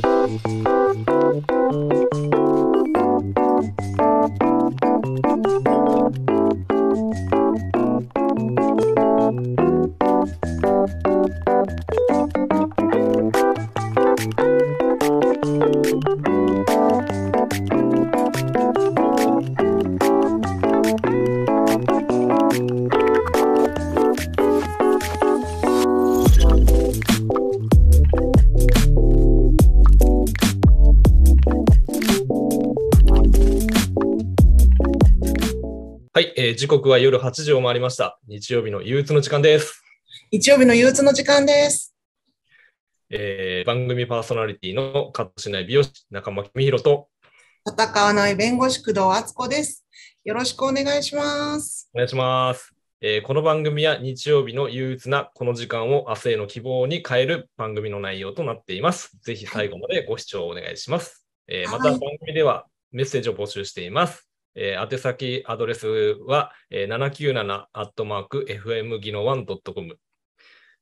Thank you. えー時刻は夜8時を回りました。日曜日の憂鬱の時間です。日曜日の憂鬱の時間です。えー番組パーソナリティのカットしない美容師、中間公弘と、戦わない弁護士工藤敦子です。よろしくお願いします。お願いします。えーこの番組は日曜日の憂鬱なこの時間を明日への希望に変える番組の内容となっています。ぜひ最後までご視聴お願いします。えーまたはい番組ではメッセージを募集しています。えー宛先アドレスは、えー、797-fm 技能 1.com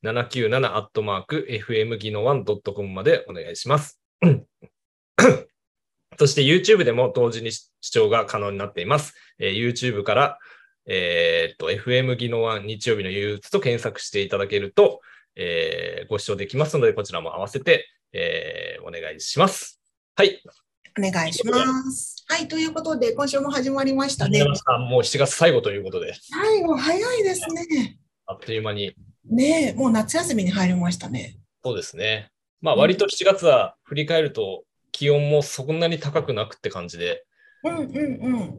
797-fm 技能 1.com までお願いします。そして YouTube でも同時に視聴が可能になっています。えー YouTube から、えーっと、FM 技能1日曜日の憂鬱と検索していただけると、えーご視聴できますので、こちらも合わせて、えーお願いします。はい。お願いします。はい、ということで、今週も始まりましたね。あもう7月最後ということで、最後、早いですね。あっという間に、ねえ、もう夏休みに入りましたね。そうですね。まあ、割と7月は振り返ると、気温もそんなに高くなくって感じで、うんうんうん。っ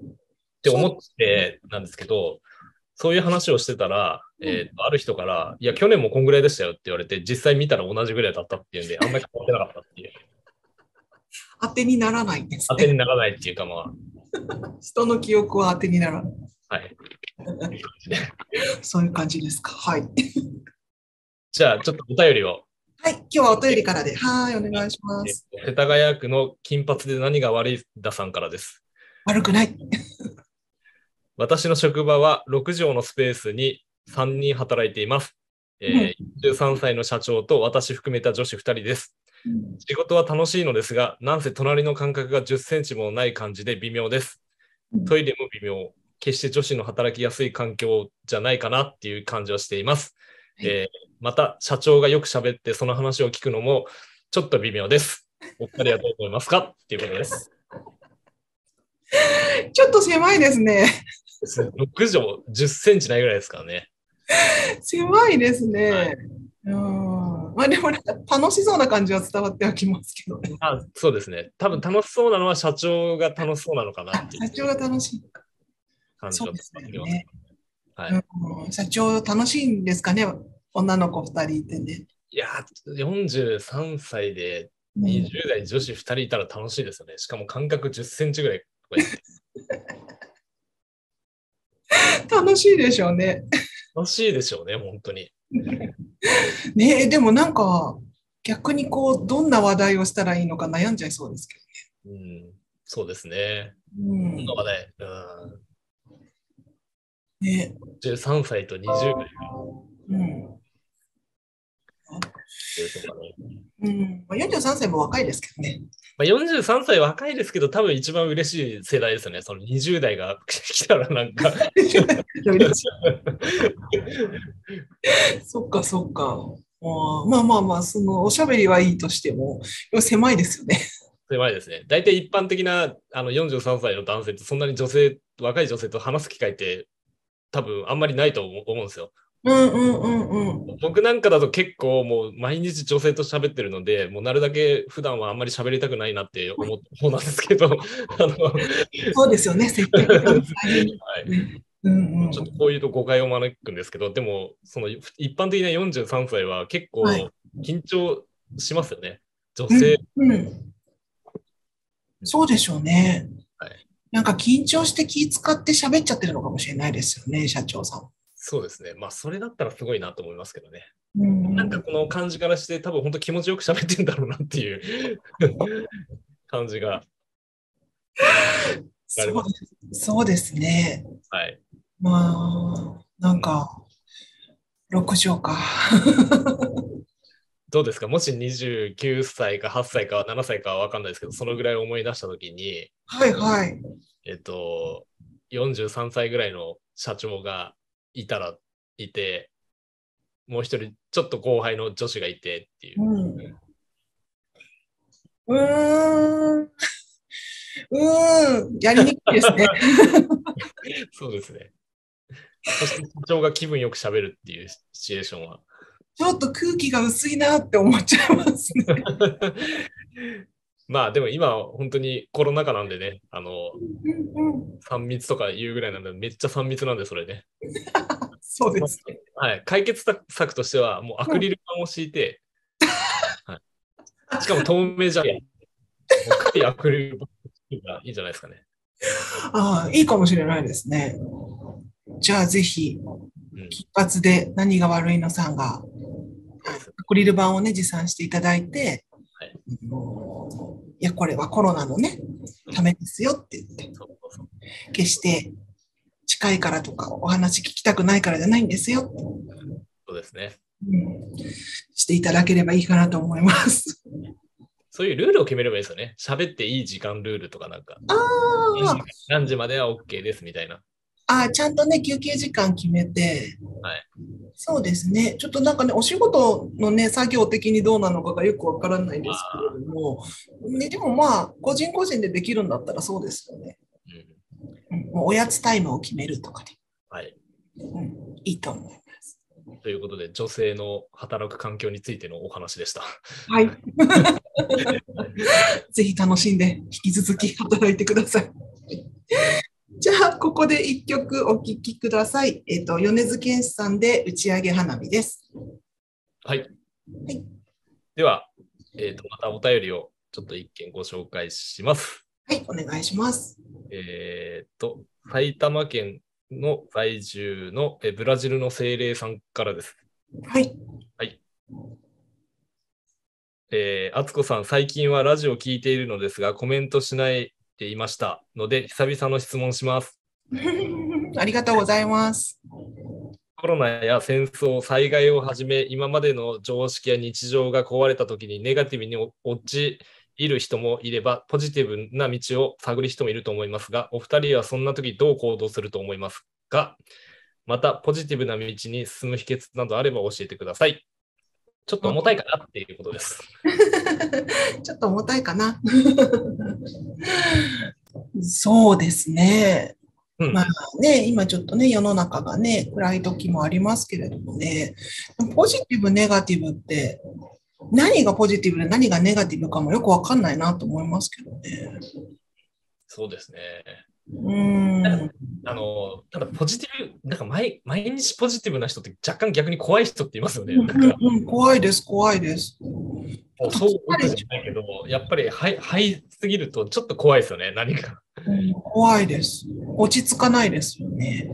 て思ってなんですけど、そういう話をしてたら、うんえーとある人から、いや、去年もこんぐらいでしたよって言われて、実際見たら同じぐらいだったっていうんで、あんまり変わってなかったっていう、当てにならないんですね。当てにならないっていうか、ま 人の記憶は当てにならない。あ、はい。そういう感じですか。はい。じゃあ、ちょっとお便りを。はい、今日はお便りからで。はい、お願いします。えー世田谷区の金髪で何が悪いださんからです。悪くない。私の職場は6畳のスペースに3人働いています。えー13歳の社長と私含めた女子2人です。仕事は楽しいのですが、なんせ隣の間隔が10センチもない感じで微妙です。トイレも微妙。決して女子の働きやすい環境じゃないかなっていう感じはしています。はいえーまた、社長がよく喋ってその話を聞くのもちょっと微妙です。お二人はどう思いますか？っていうことです。ちょっと狭いですね。6畳10センチないぐらいですからね。狭いですね。はいうん。まあでもなんか楽しそうな感じは伝わってはきますけどね。あそうですね。多分楽しそうなのは社長が楽しそうなのかな社長が楽しい。感じがそうです伝わってきます。ね。はい、うん、社長楽しいんですかね。女の子二人いてね。いやー、43歳でうん20代女子2人いたら楽しいですよね。しかも間隔10センチぐらい。楽しいでしょうね。楽しいでしょうね、本当に。ねえでもなんか逆にこうどんな話題をしたらいいのか悩んじゃいそうですけうん、そうですね。ど。うん。今はね、うん、ね。13歳と20代がうんうんまあ、43歳も若いですけどね。まあ、43歳若いですけど、多分一番嬉しい世代ですよね。その20代が 来たらなんかそっかそっか。まあまあまあ、そのおしゃべりはいいとしても、狭いですよね。狭いですね。大体一般的なあの43歳の男性ってそんなに女性、若い女性と話す機会って多分あんまりないと思うんですよ。うんうんうんうん。僕なんかだと結構もう毎日女性と喋ってるので、もうなるだけ普段はあんまり喋りたくないなって思ってそうなんですけど、あの、そうですよね、はい、うんうん。ちょっとこういうと誤解を招くんですけど、でも、その一般的な43歳は結構はい。緊張しますよね。女性、うん。うん。そうでしょうね。はい。なんか緊張して気使って喋っちゃってるのかもしれないですよね、社長さん。そうですね。まあ、それだったらすごいなと思いますけどね。うんなんかこの感じからして、多分本当気持ちよく喋ってんだろうなっていう感じが。そうですそうですね。はい。まあ、なんか、6畳か。どうですか？もし29歳か8歳か7歳かは分かんないですけど、そのぐらい思い出したときに、はいはい。えっと、43歳ぐらいの社長がいたらいて、もう一人、ちょっと後輩の女子がいてっていうう。ん。うーん。うーん。やりにくいですね。そうですね。そして社長が気分よく喋るっていうシチュエーションは。ちょっと空気が薄いなって思っちゃいますね。まあでも今は本当にコロナ禍なんでね、あの、うんうん、3密とか言うぐらいなんで、めっちゃ3密なんで、それね。そうですね。はい。解決策としては、もうアクリル板を敷いて、はい、しかも透明じゃん。もうアクリル板がいいんじゃないですかね。ああ、いいかもしれないですね。じゃあぜひ、うん、一発で何が悪いのさんが、アクリル板をね、持参していただいて、はい、いや、これはコロナのね、ためですよって言って、決して近いからとかお話聞きたくないからじゃないんですよ。そうですね、うん。していただければいいかなと思います。そういうルールを決めればいいですよね。喋っていい時間ルールとかなんか。何時までは OK ですみたいな。ああ、ちゃんとね、休憩時間決めて、はい、そうですね、ちょっとなんかね、お仕事のね、作業的にどうなのかがよくわからないんですけれども、ね、でもまあ、個人個人でできるんだったらそうですよね。うん、もうおやつタイムを決めるとかで、はいうん、いいと思います。ということで、女性の働く環境についてのお話でした。はい。ぜひ楽しんで、引き続き働いてください。じゃあ、ここで一曲お聴きください。えっ、ー、と、米津玄師さんで打ち上げ花火です。はい。はい、では、えっ、ー、と、またお便りをちょっと一件ご紹介します。はい、お願いします。えっ、ー、と、埼玉県の在住のえブラジルの精霊さんからです。はい。はい。えー、あつこさん、最近はラジオを聞いているのですが、コメントしないでいましたので、久々の質問します。ありがとうございます。コロナや戦争、災害をはじめ、今までの常識や日常が壊れたときにネガティブに陥る人もいれば、ポジティブな道を探る人もいると思いますが、お二人はそんなときどう行動すると思いますか？また、ポジティブな道に進む秘訣などあれば教えてください。ちょっと重たいかなっていうことです。ちょっと重たいかな。そうですね。うん、まあね、今ちょっとね、世の中がね、暗い時もありますけれどもね、ポジティブ、ネガティブって、何がポジティブで何がネガティブかもよくわかんないなと思いますけどね。そうですね。うん。あの、ただポジティブ、なんか毎毎日ポジティブな人って若干逆に怖い人っていますよね。怖いです、怖いです。そうじゃないけど、やっぱりハイハイすぎるとちょっと怖いですよね、何か。うん、怖いです。落ち着かないですよね。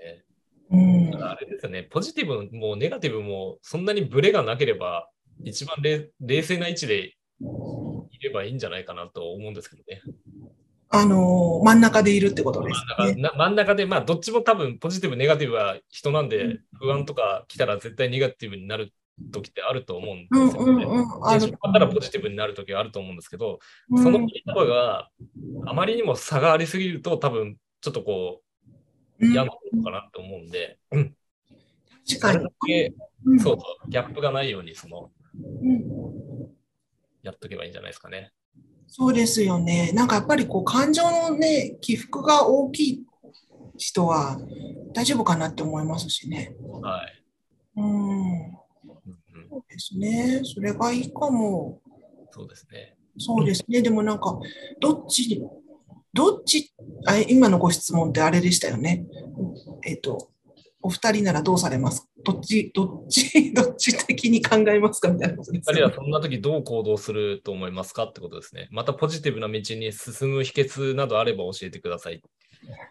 ねうん、あれですよね、ポジティブもネガティブもそんなにブレがなければ、一番冷静な位置でいればいいんじゃないかなと思うんですけどね。あの真ん中でいるってことですね。真ん中で、まあ、どっちも多分ポジティブ、ネガティブは人なんで、不安とか来たら絶対ネガティブになる時ってあると思うんですよね。テンションだったらポジティブになる時はあると思うんですけど、その言葉があまりにも差がありすぎると、多分ちょっとこう、嫌なのかなと思うんで、うん。確かに。そうそう、ギャップがないように、その、うん、やっとけばいいんじゃないですかね。そうですよね。なんかやっぱりこう感情のね、起伏が大きい人は大丈夫かなって思いますしね。はい。うん。そうですね。それがいいかも。そうですね。そうですね。でもなんか、どっち、どっち、あ今のご質問ってあれでしたよね。えっ、と、お二人ならどうされます？どっち、どっち、どっち的に考えますかみたいなことです、ね。二人はそんな時どう行動すると思いますかってことですね。またポジティブな道に進む秘訣などあれば教えてください。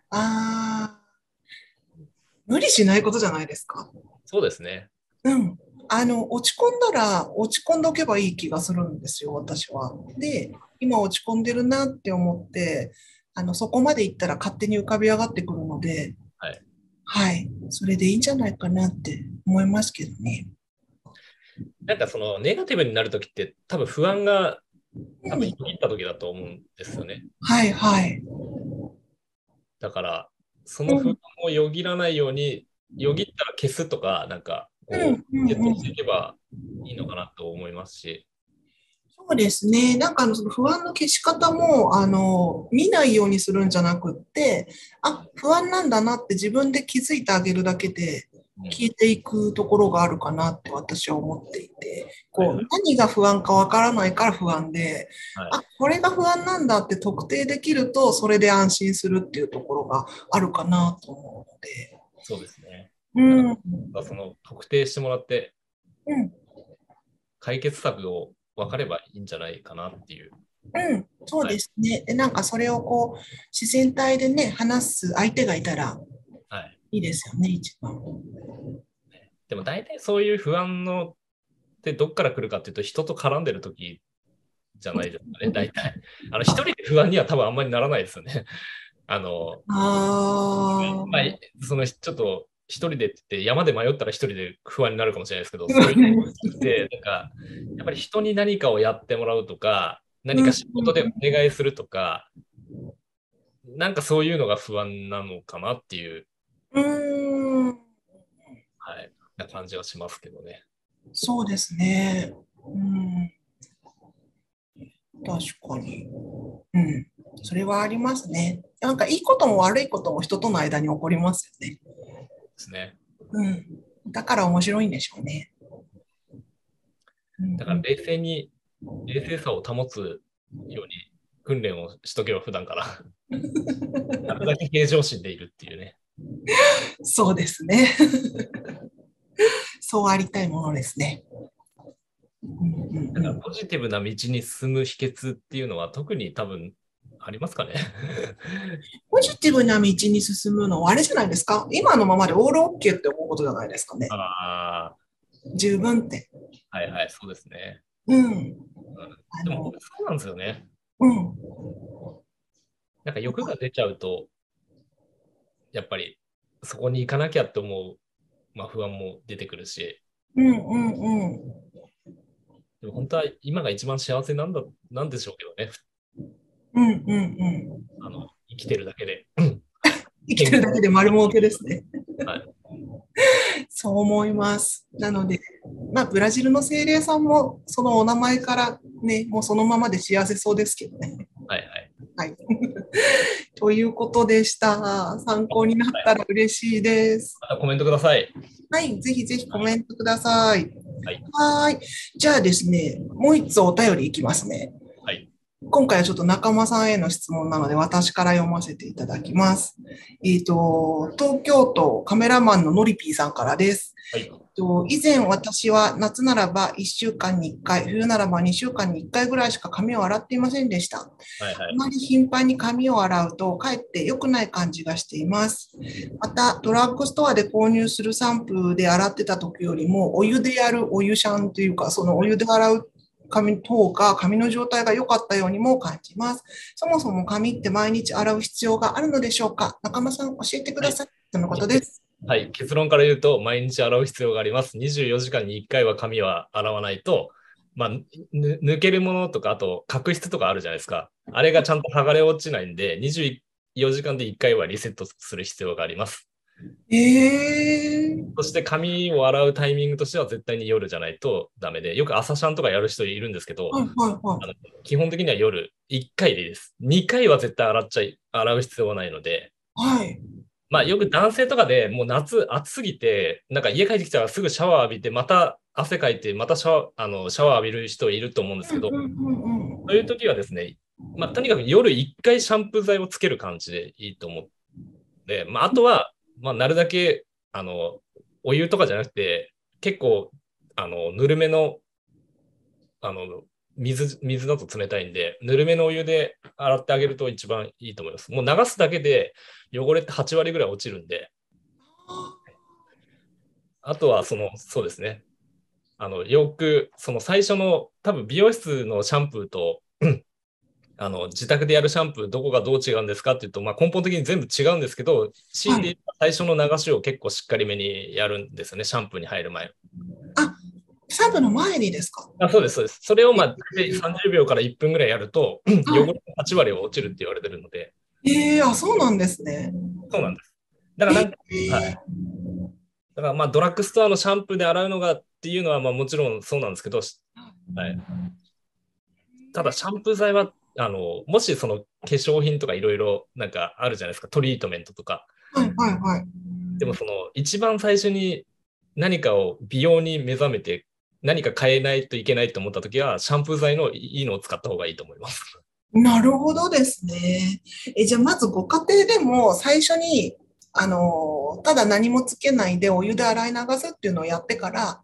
ああ、無理しないことじゃないですか？そうですね。うん。あの、落ち込んだら落ち込んでおけばいい気がするんですよ、私は。で、今落ち込んでるなって思って、あの、そこまで行ったら勝手に浮かび上がってくるので、はい。はい。それでいいんじゃないかなって思いますけどね。なんかそのネガティブになるときって多分不安が多分よぎったときだと思うんですよね。はいはい。だから、その不安をよぎらないように、よぎったら消すとか、なんか、こうんう、うん徹底していけばいいのかなと思いますし、そうですね。なんかあのその不安の消し方も、あの、見ないようにするんじゃなくって、あ、不安なんだなって自分で気づいてあげるだけでうん。消えていくところがあるかなって私は思っていて、こう、何が不安かわからないから不安で、はい。あ、これが不安なんだって特定できると、それで安心するっていうところがあるかなと思うので、そうですね。うん、その特定してもらって、うん、解決策を分かればいいんじゃないかなっていう。うん、そうですね。で、なんかそれをこう、自然体でね、話す相手がいたらはい。いいですよね、一番。でも大体そういう不安のってどっから来るかっていうと、人と絡んでるときじゃないですかね、大体。あの、一人で不安には多分あんまりならないですよね。あの、あまあ、そのちょっと一人でって言って山で迷ったら一人で不安になるかもしれないですけど、そういうのって、なんか、やっぱり人に何かをやってもらうとか、何か仕事でお願いするとか、なんかそういうのが不安なのかなっていう、うーん、はい、な感じがしますけどね。そうですね。うん、確かに。うん、それはありますね。なんかいいことも悪いことも人との間に起こりますよね。ですね。うん、だから面白いんでしょうね。うんだから冷静に、冷静さを保つように訓練をしとけば普段から。なるだけ平常心でいるっていうね。そうですね。そうありたいものですね。だからうんポジティブな道に進む秘訣っていうのは特に多分ありますかね？ポジティブな道に進むのはあれじゃないですか？今のままでオールオッケーって思うことじゃないですかね。あ十分って。あ、はいはい、そうですね。うん。あでものそうなんですよね。うん。なんか欲が出ちゃうと、やっぱりそこに行かなきゃって思う、まあ、不安も出てくるし、うんうんうん。でも本当は今が一番幸せなんだなんでしょうけどね。うんうんうん。あの生きてるだけで。生きてるだけで丸儲けですね。はい そう思います。なので、まあ、ブラジルの精霊さんも、そのお名前からね、もうそのままで幸せそうですけどね。はいはい。はい。ということでした。参考になったら嬉しいです。またコメントください。はい。ぜひぜひコメントください。はい。はーい。じゃあですね、もう一つお便りいきますね。はい。今回はちょっと仲間さんへの質問なので、私から読ませていただきます。えっ、と、東京都カメラマンののりぴーさんからです。はい。と以前私は夏ならば1週間に1回、冬ならば2週間に1回ぐらいしか髪を洗っていませんでした。はいはい。あまり頻繁に髪を洗うと、かえって良くない感じがしています。また、ドラッグストアで購入するシャンプーで洗ってた時よりも、お湯でやるお湯シャンというか、そのお湯で洗う髪の方が髪の状態が良かったようにも感じます。そもそも髪って毎日洗う必要があるのでしょうか？中間さん、教えてください。とのことです。はい、結論から言うと、毎日洗う必要があります。24時間に1回は髪は洗わないと、まあ、ぬ抜けるものとか、あと角質とかあるじゃないですか。あれがちゃんと剥がれ落ちないんで、24時間で1回はリセットする必要があります。えー、そして髪を洗うタイミングとしては絶対に夜じゃないとダメで、よく朝シャンとかやる人いるんですけど、はいはいはい。基本的には夜1回でいいです。2回は絶対洗っちゃい、洗う必要はないので、はい。まあよく男性とかでもう夏暑すぎて、なんか家帰ってきたらすぐシャワー浴びて、また汗かいて、またシャワーあのシャワー浴びる人いると思うんですけど、そういう時はですね、まあとにかく夜1回シャンプー剤をつける感じでいいと思って、まああとは、まあなるだけ、あの、お湯とかじゃなくて、結構、あの、ぬるめの、あの、水、水だと冷たいんで、ぬるめのお湯で洗ってあげると一番いいと思います。もう流すだけで汚れって8割ぐらい落ちるんで、あとは、その、そうですね。あの、よく、その最初の、多分美容室のシャンプーと、あの、自宅でやるシャンプー、どこがどう違うんですかっていうと、まあ、根本的に全部違うんですけど、強いて言えば最初の流しを結構しっかりめにやるんですよね、シャンプーに入る前。シャンプーの前にですか？あそうです、そうです。それをまあ30秒から1分ぐらいやると、汚れの8割は落ちるって言われてるので。ええー、あ、そうなんですね。そうなんです。だからなんか、えー、はい。だからまあドラッグストアのシャンプーで洗うのがっていうのはまあもちろんそうなんですけど、はい。ただシャンプー剤は、あの、もしその化粧品とかいろいろなんかあるじゃないですか、トリートメントとか。はいはいはい。でもその一番最初に何かを美容に目覚めて何か変えないといけないと思ったときは、シャンプー剤のいいのを使った方がいいと思います。なるほどですね。えじゃあ、まずご家庭でも最初に、あの、ただ何もつけないでお湯で洗い流すっていうのをやってから、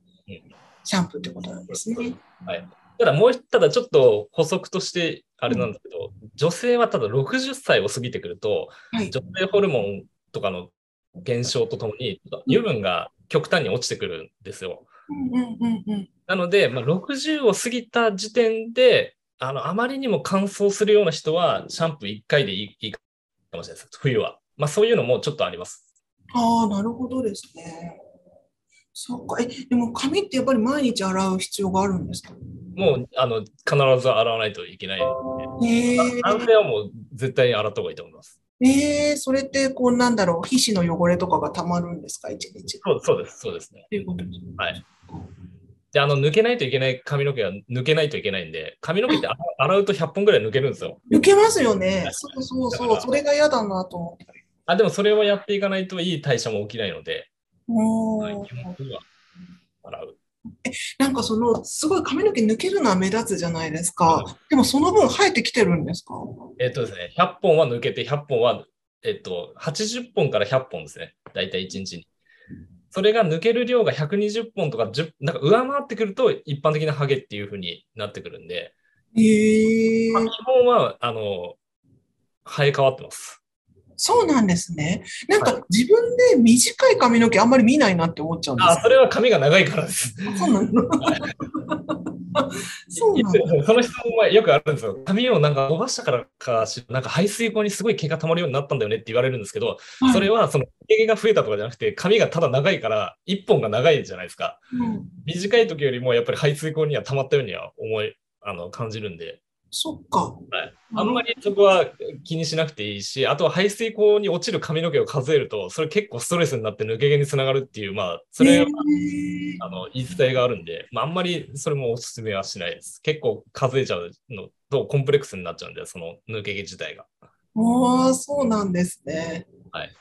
シャンプーってことなんですね。はい。ただもう、ただちょっと補足としてあれなんですけど、うん、女性はただ60歳を過ぎてくると、はい、女性ホルモンとかの減少とともに、油分が極端に落ちてくるんですよ。なので、まあ、60を過ぎた時点で、あの、あまりにも乾燥するような人は、シャンプー1回でいいかもしれないです。冬は。まあ、そういうのもちょっとあります。ああ、なるほどですね。そっか。え、でも髪ってやっぱり毎日洗う必要があるんですか？もう、あの、必ず洗わないといけないので、えー、男性はもう絶対に洗った方がいいと思います。えー、それって、こう、なんだろう、皮脂の汚れとかがたまるんですか、一日そうそうです、そうですね。ということです。はい。で、あの、抜けないといけない髪の毛は抜けないといけないんで、髪の毛って 洗うと100本ぐらい抜けるんですよ。抜けますよね。そうそうそう、それが嫌だなと思って。あ、でもそれをやっていかないといい代謝も起きないので、はい、基は洗う。えなんかそのすごい髪の毛抜けるのは目立つじゃないですか。でもその分生えてきてるんですか？えっとですね、100本は抜けて、100本は、えっと、80本から100本ですね。大体1日に。それが抜ける量が120本とか10、なんか上回ってくると一般的なハゲっていうふうになってくるんで、えーまあ、基本は、あの、生え変わってます。そうなんですね。なんか自分で短い髪の毛あんまり見ないなって思っちゃうんですあ、それは髪が長いからです。そうなのそうなんだ。その質問はよくあるんですよ。髪をなんか伸ばしたからかし、なんか排水口にすごい毛が溜まるようになったんだよねって言われるんですけど、はい、それはその毛が増えたとかじゃなくて、髪がただ長いから、一本が長いじゃないですか。うん、短い時よりもやっぱり排水口には溜まったようには思い、あの感じるんで。そっか、はい。あんまりそこは気にしなくていいし、あとは排水口に落ちる髪の毛を数えると、それ結構ストレスになって抜け毛につながるっていう、まあ、それは、あの言い伝えがあるんで、まあ、あんまりそれもお勧めはしないです。結構数えちゃうのとコンプレックスになっちゃうんで、その抜け毛自体が。ああ、そうなんですね。はい。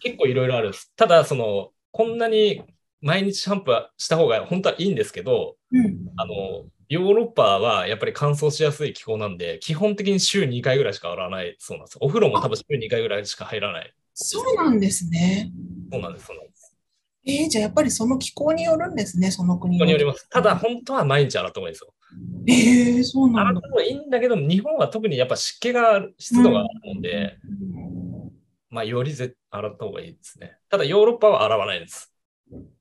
結構いろいろあるです。ただ、その、こんなに毎日シャンプーした方が本当はいいんですけど、うん、あの、ヨーロッパはやっぱり乾燥しやすい気候なんで、基本的に週2回ぐらいしか洗わないそうなんです。お風呂も多分週2回ぐらいしか入らない。そうなんですね。そうなんです、そうなんです。えー、じゃあやっぱりその気候によるんですね、その国によります。ただ、本当は毎日洗った方がいいですよ。えー、そうなんだ。洗った方がいいんだけど、日本は特にやっぱ湿気が、湿度があるので、うん、まあ、よりぜ洗った方がいいですね。ただ、ヨーロッパは洗わないです。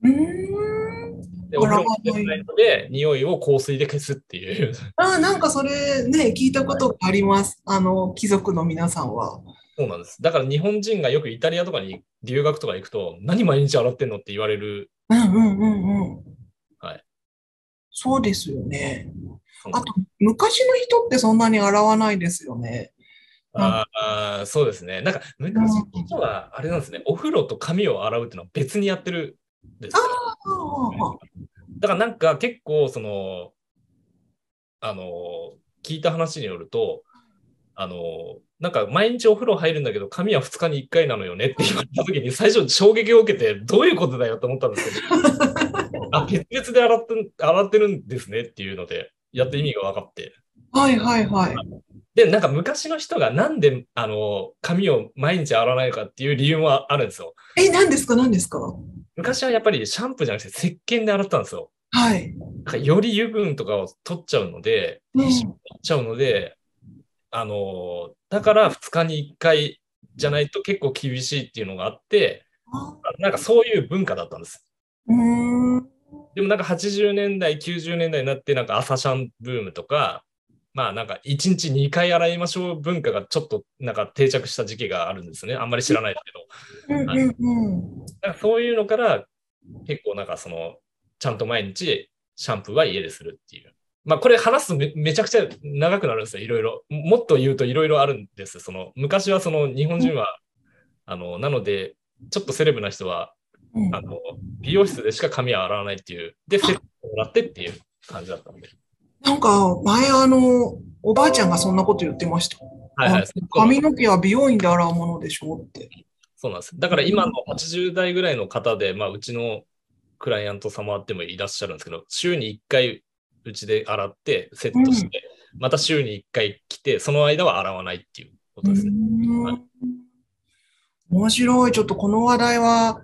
うん。で、お風呂ないので、匂いを香水で消すっていう。あなんかそれね、聞いたことがあります。あの、貴族の皆さんは。そうなんです。だから日本人がよくイタリアとかに留学とか行くと、何毎日洗ってんのって言われる。うんうんうんうん。はい。そうですよね。あと、昔の人ってそんなに洗わないですよね。ああ、そうですね。なんか、昔の人は、あれなんですね、お風呂と髪を洗うっていうのは別にやってるんですよ。だからなんか結構、その、あの、聞いた話によると、あの、なんか毎日お風呂入るんだけど、髪は2日に1回なのよねって言われたときに、最初衝撃を受けて、どういうことだよと思ったんですけど、あ、別々で洗って洗ってるんですねっていうので、やって意味が分かって。はいはいはい。で、なんか昔の人がなんで、あの、髪を毎日洗わないかっていう理由もあるんですよ。え、何ですか？何ですか？昔はやっぱりシャンプーじゃなくて石鹸で洗ったんですよ。はい。より油分とかを取っちゃうので、うん、取っちゃうので、あの、だから2日に1回じゃないと結構厳しいっていうのがあって、なんかそういう文化だったんです。でもなんか80年代、90年代になってなんか朝シャンブームとか、まあなんか1日2回洗いましょう文化がちょっとなんか定着した時期があるんですね。あんまり知らないですけど。そういうのから結構なんかそのちゃんと毎日シャンプーは家でするっていう。まあこれ話すとめめちゃくちゃ長くなるんですよ、いろいろ。もっと言うといろいろあるんです。その昔はその日本人は、あの、なので、ちょっとセレブな人は、うんあの、美容室でしか髪は洗わないっていう、で、セットもらってっていう感じだったんで。なんか、前あの、おばあちゃんがそんなこと言ってました。はいはいあ。髪の毛は美容院で洗うものでしょって。そうなんです。だから今の80代ぐらいの方で、まあ、うちのクライアント様でもいらっしゃるんですけど、週に1回うちで洗ってセットして、また週に1回来て、その間は洗わないっていうことですね。面白い。ちょっとこの話題は、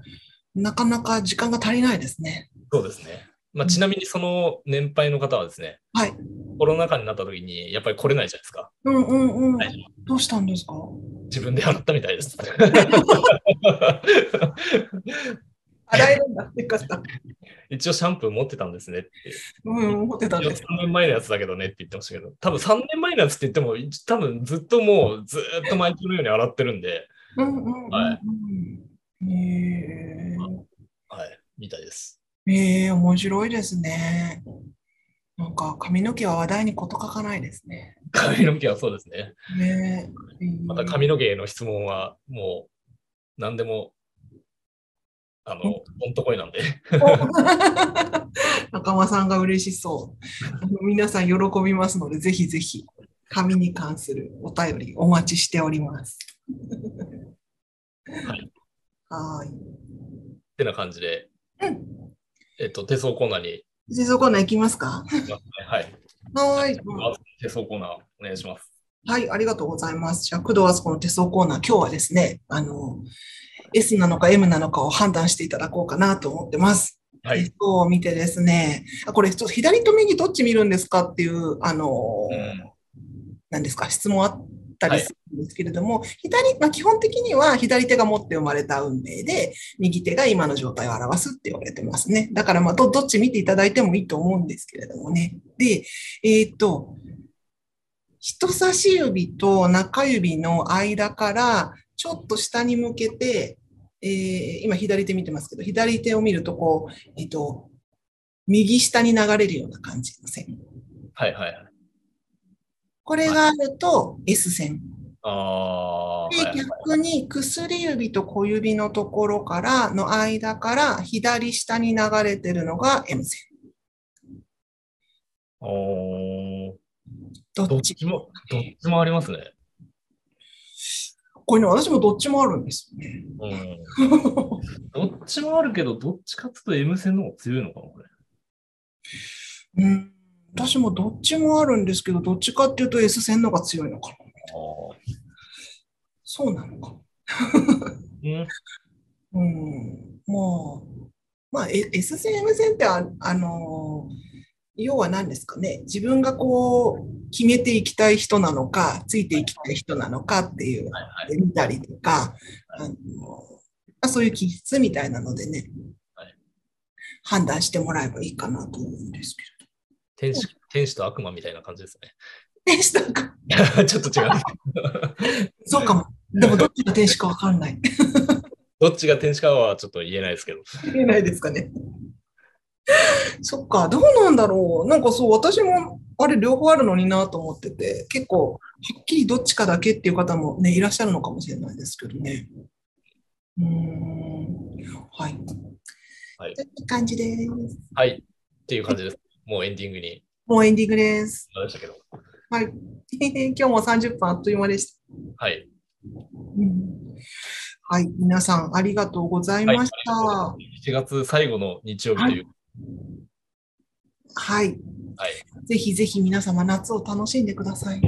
なかなか時間が足りないですね。そうですね。まあ、ちなみにその年配の方はですね、はい。コロナ禍になった時にやっぱり来れないじゃないですか。うんうんうん。はいどうしたんですか？自分で洗ったみたいです。洗えるんだっ。一応シャンプー持ってたんですねって。うん、思ってたんです。3年前のやつだけどねって言ってましたけど、多分3年前のやつって言っても、多分ずっともうずっと毎日のように洗ってるんで、うんうんうんうん。はえはい、みたいです。ー、えー、面白いですね。なんか髪の毛は話題に事欠かないですね。髪の毛はそうですね。ねえーまた髪の毛への質問はもう何でも、あの、ほんとこいなんで。お 仲間さんが嬉しそう。あの皆さん喜びますので、ぜひぜひ、紙に関するお便りお待ちしております。はい。はーい。ってな感じで、うん。えっと、手相コーナーに水槽コーナー行きますか？はい。はーい。手相コーナーお願いします。はい、ありがとうございます。じゃあ、工藤敦子の手相コーナー、今日はですね、あの、S なのか M なのかを判断していただこうかなと思ってます。はい。手相を見てですね、あこれ、ちょっと左と右どっち見るんですかっていう、あの、うん何ですか、質問あったりするんですけれども、左、まあ、基本的には左手が持って生まれた運命で、右手が今の状態を表すって言われてますね。だから、まあど、どっち見ていただいてもいいと思うんですけれどもね。で、えーっと、人差し指と中指の間から、ちょっと下に向けて、えー今左手見てますけど、左手を見ると、こう、えーっと、右下に流れるような感じの線。はいはいはい。これがあると S 線。あー、で、はい逆に薬指と小指のところからの間から左下に流れてるのが M 線。おーどどっち？っちも、どっちもありますね。これね、私もどっちもあるんですよね。うん。どっちもあるけど、どっちかっていうと M 線の方が強いのかな、これ。うん、私もどっちもあるんですけど、どっちかっていうと S 線の方が強いのかな。あそうなのか。ー。うん。うん、もう、まあ、え S 線、M 線ってあ、あのー要は何ですかね、自分がこう、決めていきたい人なのか、ついていきたい人なのかっていう見たりとか、あのまあ、そういう気質みたいなのでね、はい。判断してもらえばいいかなと思うんですけ天使、天使と悪魔みたいな感じですど。天使とか、ね。ちょっと違う。そうかも。でもどっちが天使かわかんない。どっちが天使かはちょっと言えないですけど。言えないですかね。そっか、どうなんだろう。なんかそう、私もあれ両方あるのになと思ってて、結構、はっきりどっちかだけっていう方もね、いらっしゃるのかもしれないですけどね。うーん。はい。はいという感じです。はい。っていう感じです。もうエンディングにもうエンディングです。なりましたけど。はい。今日も30分あっという間でした。はい。うんはい。皆さんありがとうございました。は7月最後の日曜日という。い。はい。ぜひぜひ皆様夏を楽しんでください。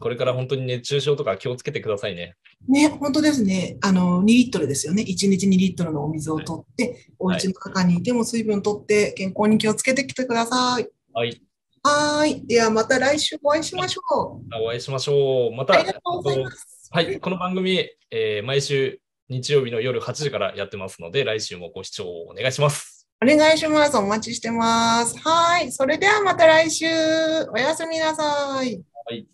これから本当に熱中症とか気をつけてくださいね。ね、本当ですね。あの、2リットルですよね。1日2リットルのお水を取って、おはい家の中にいても水分取って、健康に気をつけてきてください。はい。はーい。ではまた来週お会いしましょお会いしましょう。まう。た、ありがとうございます。はい。この番組、えー毎週日曜日の夜8時からやってますので、来週もご視聴お願いします。お願いします。お待ちしてます。はい。それではまた来週。おやすみなさい。はい。